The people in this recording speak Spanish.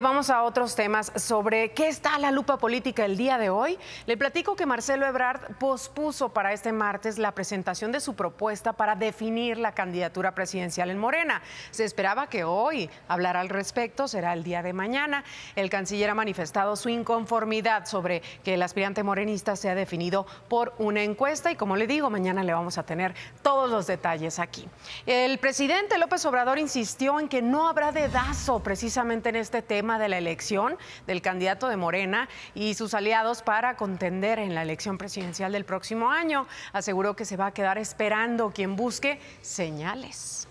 Vamos a otros temas sobre qué está la lupa política el día de hoy. Le platico que Marcelo Ebrard pospuso para este martes la presentación de su propuesta para definir la candidatura presidencial en Morena. Se esperaba que hoy hablara al respecto, será el día de mañana. El canciller ha manifestado su inconformidad sobre que el aspirante morenista sea definido por una encuesta y como le digo, mañana le vamos a tener todos los detalles aquí. El presidente López Obrador insistió en que no habrá dedazo precisamente en este de la elección del candidato de Morena y sus aliados para contender en la elección presidencial del próximo año. Aseguró que se va a quedar esperando quien busque señales.